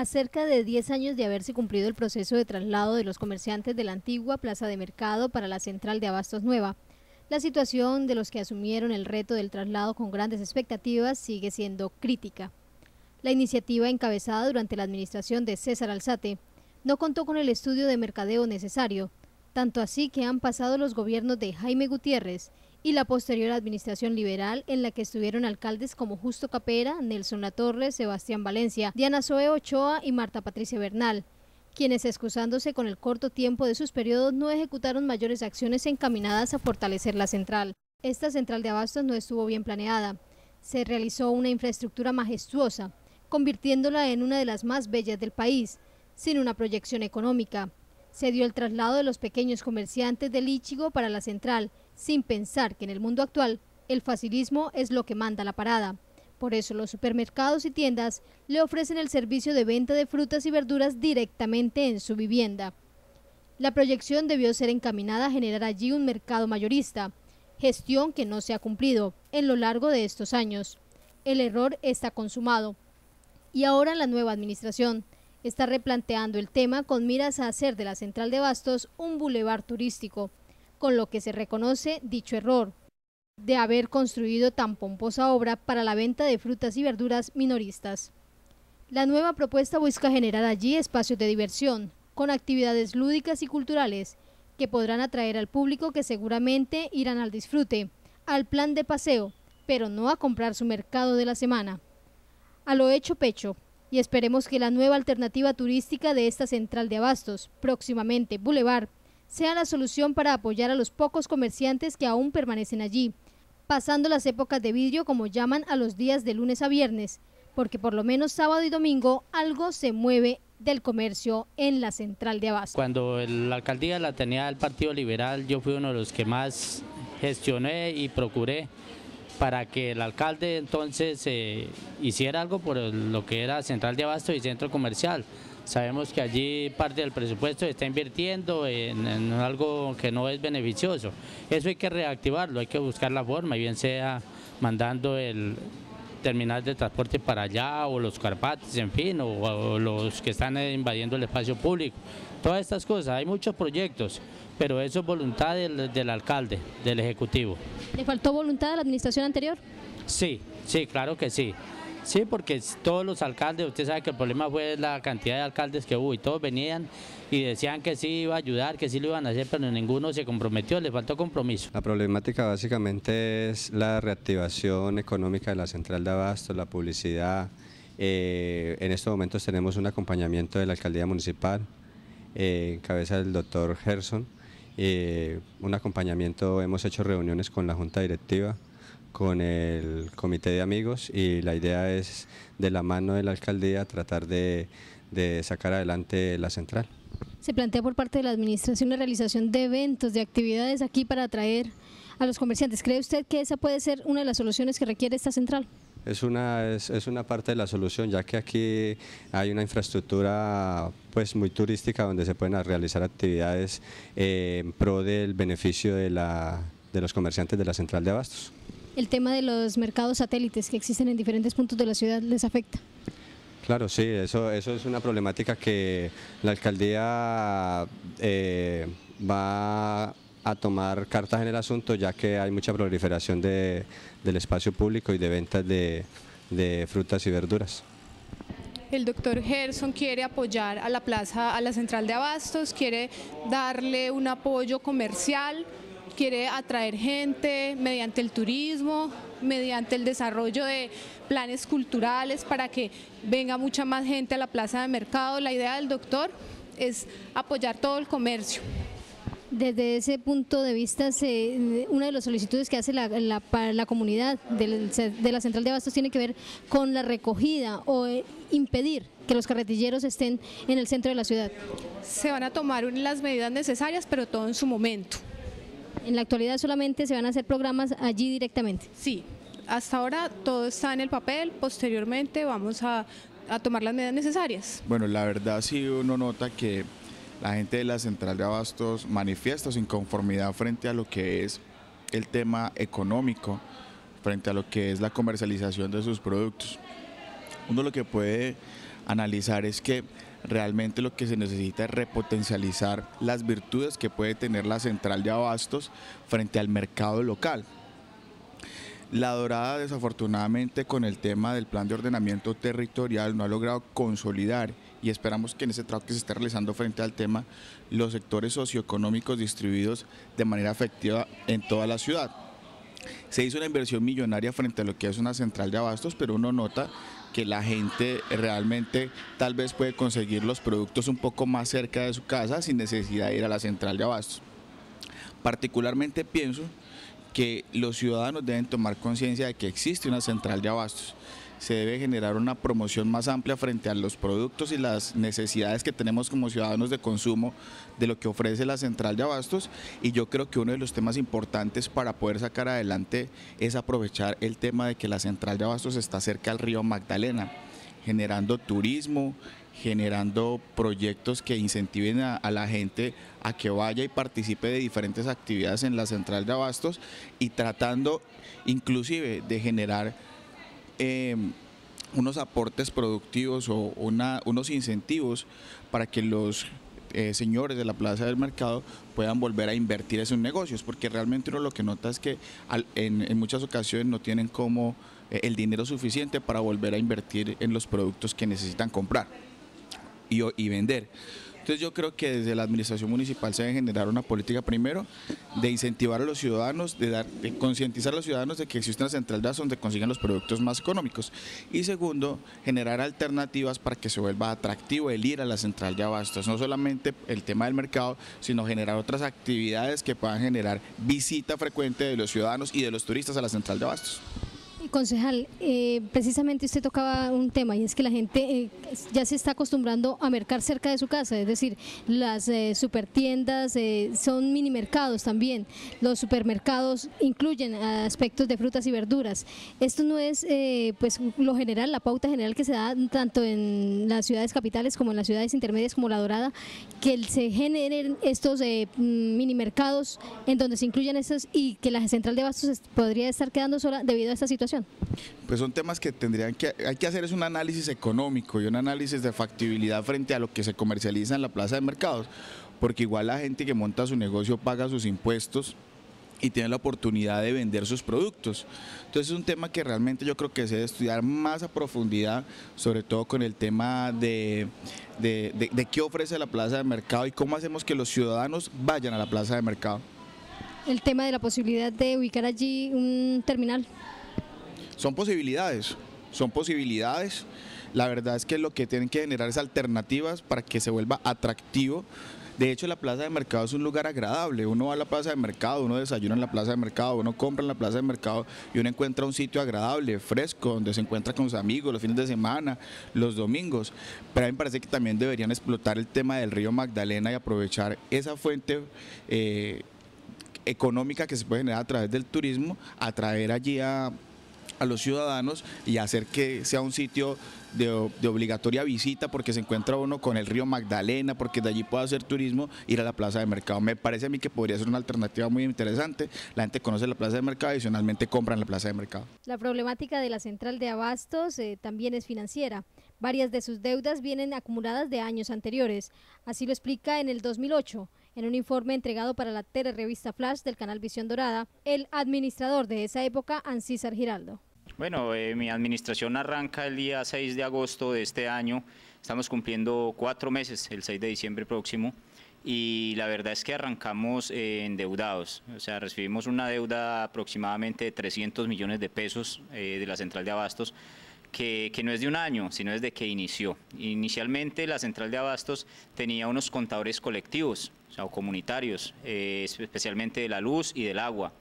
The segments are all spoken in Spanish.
A cerca de 10 años de haberse cumplido el proceso de traslado de los comerciantes de la antigua Plaza de Mercado para la central de Abastos Nueva, la situación de los que asumieron el reto del traslado con grandes expectativas sigue siendo crítica. La iniciativa encabezada durante la administración de César Alzate no contó con el estudio de mercadeo necesario, tanto así que han pasado los gobiernos de Jaime Gutiérrez y la posterior administración liberal en la que estuvieron alcaldes como Justo Capera, Nelson Latorre, Sebastián Valencia, Diana Zoe Ochoa y Marta Patricia Bernal, quienes excusándose con el corto tiempo de sus periodos no ejecutaron mayores acciones encaminadas a fortalecer la central. Esta central de abastos no estuvo bien planeada. Se realizó una infraestructura majestuosa, convirtiéndola en una de las más bellas del país, sin una proyección económica. Se dio el traslado de los pequeños comerciantes del Ichigo para la central, sin pensar que en el mundo actual el facilismo es lo que manda la parada. Por eso los supermercados y tiendas le ofrecen el servicio de venta de frutas y verduras directamente en su vivienda. La proyección debió ser encaminada a generar allí un mercado mayorista, gestión que no se ha cumplido en lo largo de estos años. El error está consumado. Y ahora la nueva administración está replanteando el tema con miras a hacer de la central de Bastos un bulevar turístico, con lo que se reconoce dicho error de haber construido tan pomposa obra para la venta de frutas y verduras minoristas. La nueva propuesta busca generar allí espacios de diversión, con actividades lúdicas y culturales, que podrán atraer al público que seguramente irán al disfrute, al plan de paseo, pero no a comprar su mercado de la semana. A lo hecho pecho, y esperemos que la nueva alternativa turística de esta central de abastos, próximamente Boulevard, sea la solución para apoyar a los pocos comerciantes que aún permanecen allí, pasando las épocas de vidrio como llaman a los días de lunes a viernes, porque por lo menos sábado y domingo algo se mueve del comercio en la central de Abastos. Cuando la alcaldía la tenía el Partido Liberal, yo fui uno de los que más gestioné y procuré para que el alcalde entonces eh, hiciera algo por lo que era central de abasto y centro comercial. Sabemos que allí parte del presupuesto se está invirtiendo en, algo que no es beneficioso. Eso hay que reactivarlo, hay que buscar la forma, bien sea mandando el terminal de transporte para allá o los carpates, en fin, o, los que están invadiendo el espacio público. Todas estas cosas, hay muchos proyectos, pero eso es voluntad del, del alcalde, del ejecutivo. ¿Le faltó voluntad a la administración anterior? Sí, sí, claro que sí. Sí, porque todos los alcaldes, usted sabe que el problema fue la cantidad de alcaldes que hubo y todos venían y decían que sí iba a ayudar, que sí lo iban a hacer, pero ninguno se comprometió, le faltó compromiso. La problemática básicamente es la reactivación económica de la central de Abastos, la publicidad. Eh, en estos momentos tenemos un acompañamiento de la alcaldía municipal, eh, en cabeza del doctor Gerson. Eh, un acompañamiento, hemos hecho reuniones con la junta directiva, con el comité de amigos y la idea es de la mano de la alcaldía tratar de, sacar adelante la central. Se plantea por parte de la administración la realización de eventos, de actividades aquí para atraer a los comerciantes. ¿Cree usted que esa puede ser una de las soluciones que requiere esta central? Es una, es, una parte de la solución, ya que aquí hay una infraestructura pues, muy turística donde se pueden realizar actividades eh, en pro del beneficio de, la, de los comerciantes de la central de abastos el tema de los mercados satélites que existen en diferentes puntos de la ciudad les afecta. Claro, sí, eso, eso es una problemática que la alcaldía eh, va a tomar cartas en el asunto ya que hay mucha proliferación de, del espacio público y de ventas de, de frutas y verduras. El doctor Gerson quiere apoyar a la plaza, a la central de abastos, quiere darle un apoyo comercial quiere atraer gente mediante el turismo, mediante el desarrollo de planes culturales para que venga mucha más gente a la plaza de mercado. La idea del doctor es apoyar todo el comercio. Desde ese punto de vista, una de las solicitudes que hace la, la comunidad de la central de abastos tiene que ver con la recogida o eh, impedir que los carretilleros estén en el centro de la ciudad. Se van a tomar las medidas necesarias, pero todo en su momento. En la actualidad solamente se van a hacer programas allí directamente. Sí, hasta ahora todo está en el papel, posteriormente vamos a, a tomar las medidas necesarias. Bueno, la verdad sí uno nota que la gente de la central de abastos manifiesta su inconformidad frente a lo que es el tema económico, frente a lo que es la comercialización de sus productos. Uno lo que puede analizar es que realmente lo que se necesita es repotencializar las virtudes que puede tener la central de abastos frente al mercado local. La Dorada desafortunadamente con el tema del plan de ordenamiento territorial no ha logrado consolidar y esperamos que en ese trabajo que se esté realizando frente al tema los sectores socioeconómicos distribuidos de manera efectiva en toda la ciudad. Se hizo una inversión millonaria frente a lo que es una central de abastos, pero uno nota que la gente realmente tal vez puede conseguir los productos un poco más cerca de su casa sin necesidad de ir a la central de abastos. Particularmente pienso que los ciudadanos deben tomar conciencia de que existe una central de abastos. Se debe generar una promoción más amplia frente a los productos y las necesidades que tenemos como ciudadanos de consumo de lo que ofrece la central de abastos. Y yo creo que uno de los temas importantes para poder sacar adelante es aprovechar el tema de que la central de abastos está cerca al río Magdalena, generando turismo, generando proyectos que incentiven a, la gente a que vaya y participe de diferentes actividades en la central de abastos y tratando inclusive de generar eh, unos aportes productivos o unos incentivos para que los eh, señores de la plaza del mercado puedan volver a invertir en sus negocios, porque realmente uno lo que nota es que en, muchas ocasiones no tienen como eh, el dinero suficiente para volver a invertir en los productos que necesitan comprar y, vender. Entonces yo creo que desde la administración municipal se debe generar una política primero de incentivar a los ciudadanos, de, dar, de concientizar a los ciudadanos de que existe una central de datos donde consigan los productos más económicos. Y segundo, generar alternativas para que se vuelva atractivo el ir a la central de abastos. No solamente el tema del mercado, sino generar otras actividades que puedan generar visita frecuente de los ciudadanos y de los turistas a la central de abastos. Concejal, eh, precisamente usted tocaba un tema y es que la gente eh, ya se está acostumbrando a mercar cerca de su casa, es decir, las eh, supertiendas son mini mercados también, los supermercados incluyen aspectos de frutas y verduras. Esto no es pues lo general, la pauta general que se da tanto en las ciudades capitales como en las ciudades intermedias como La Dorada, que se generen estos mini mercados en donde se incluyen estos y que la central de bastos podría estar quedando sola debido a esta situación. Pues son temas que tendrían que, hay que hacer es un análisis económico y un análisis de factibilidad frente a lo que se comercializa en la plaza de mercados, porque igual la gente que monta su negocio paga sus impuestos y tiene la oportunidad de vender sus productos. Entonces es un tema que realmente yo creo que se debe estudiar más a profundidad, sobre todo con el tema de, de qué ofrece la plaza de mercado y cómo hacemos que los ciudadanos vayan a la plaza de mercado. El tema de la posibilidad de ubicar allí un terminal son posibilidades, son posibilidades. La verdad es que lo que tienen que generar es alternativas para que se vuelva atractivo. De hecho, la plaza de mercado es un lugar agradable. Uno va a la plaza de mercado, uno desayuna en la plaza de mercado, uno compra en la plaza de mercado y uno encuentra un sitio agradable, fresco, donde se encuentra con sus amigos los fines de semana, los domingos. Pero a mí me parece que también deberían explotar el tema del río Magdalena y aprovechar esa fuente. Eh, económica que se puede generar a través del turismo, atraer allí a a los ciudadanos y hacer que sea un sitio de, obligatoria visita porque se encuentra uno con el río Magdalena, porque de allí puede hacer turismo, ir a la plaza de mercado. Me parece a mí que podría ser una alternativa muy interesante. La gente conoce la plaza de mercado y adicionalmente compra en la plaza de mercado. La problemática de la central de abastos eh, también es financiera. Varias de sus deudas vienen acumuladas de años anteriores. Así lo explica en el 2008 en un informe entregado para la tele revista Flash del canal Visión Dorada, el administrador de esa época, Ancísar Giraldo. Bueno, eh, mi administración arranca el día 6 de agosto de este año. Estamos cumpliendo cuatro meses, el 6 de diciembre próximo. Y la verdad es que arrancamos eh, endeudados, o sea, recibimos una deuda aproximadamente de 300 millones de pesos eh, de la central de abastos, que, que, no es de un año, sino desde que inició. Inicialmente la central de abastos tenía unos contadores colectivos, o sea, comunitarios, especialmente de la luz y del agua.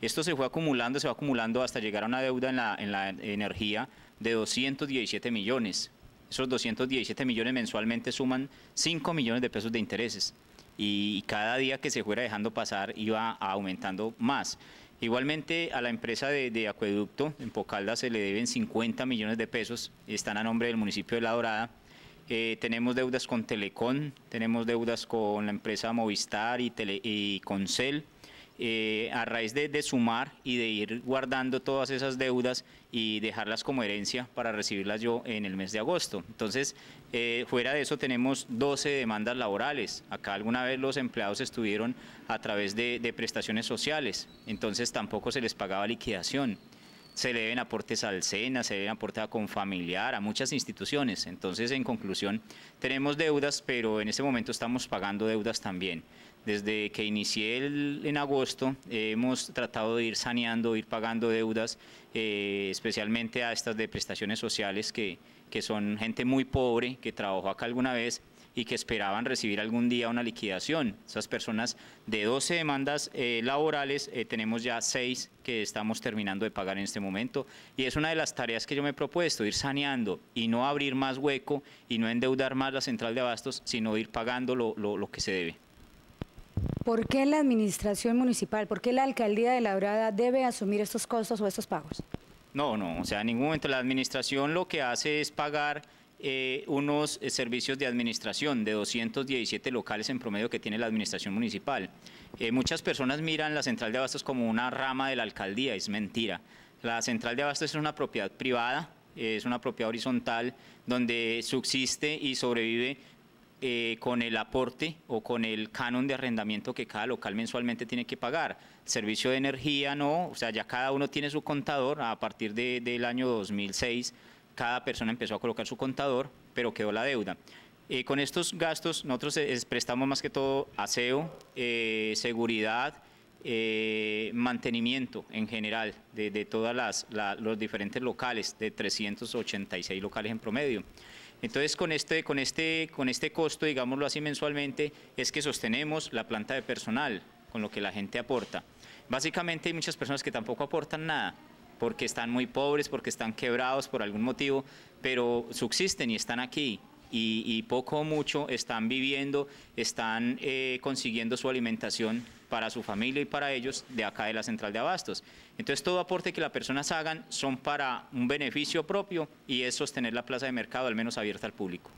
Esto se fue acumulando, se va acumulando hasta llegar a una deuda en la, en la energía de 217 millones. Esos 217 millones mensualmente suman 5 millones de pesos de intereses y cada día que se fuera dejando pasar iba aumentando más. Igualmente a la empresa de, acueducto en Pocalda se le deben 50 millones de pesos, están a nombre del municipio de La Dorada. Tenemos deudas con Telecom, tenemos deudas con la empresa Movistar y, Tele, y Concel. Eh, a raíz de, sumar y de ir guardando todas esas deudas y dejarlas como herencia para recibirlas yo en el mes de agosto. Entonces, eh, fuera de eso tenemos 12 demandas laborales. Acá alguna vez los empleados estuvieron a través de prestaciones sociales, entonces tampoco se les pagaba liquidación se le deben aportes al SENA, se deben aportes a Confamiliar, a muchas instituciones. Entonces, en conclusión, tenemos deudas, pero en este momento estamos pagando deudas también. Desde que inicié en agosto hemos tratado de ir saneando, ir pagando deudas, eh, especialmente a estas de prestaciones sociales que, que son gente muy pobre, que trabajó acá alguna vez y que esperaban recibir algún día una liquidación. Esas personas de 12 demandas eh, laborales, eh, tenemos ya 6 que estamos terminando de pagar en este momento y es una de las tareas que yo me he propuesto, ir saneando y no abrir más hueco y no endeudar más la central de abastos, sino ir pagando lo, lo, que se debe. ¿Por qué la administración municipal, por qué la alcaldía de La Brada debe asumir estos costos o estos pagos? No, no, o sea, en ningún momento la administración lo que hace es pagar eh, unos eh, servicios de administración de 217 locales en promedio que tiene la administración municipal. Eh, muchas personas miran la central de abastos como una rama de la alcaldía, es mentira. La central de abastos es una propiedad privada, es una propiedad horizontal donde subsiste y sobrevive con el aporte o con el canon de arrendamiento que cada local mensualmente tiene que pagar. Servicio de energía no, o sea, ya cada uno tiene su contador a partir del año 2006 cada persona empezó a colocar su contador, pero quedó la deuda. Eh, con estos gastos nosotros prestamos más que todo aseo, eh, seguridad, eh, mantenimiento en general de, de todos los diferentes locales, de 386 locales en promedio. Entonces, con este, con, este, con este costo, digámoslo así mensualmente, es que sostenemos la planta de personal, con lo que la gente aporta. Básicamente hay muchas personas que tampoco aportan nada, porque están muy pobres, porque están quebrados por algún motivo, pero subsisten y están aquí. Y, poco o mucho están viviendo, están eh, consiguiendo su alimentación para su familia y para ellos de acá de la central de abastos. Entonces todo aporte que las personas hagan son para un beneficio propio y es sostener la plaza de mercado al menos abierta al público.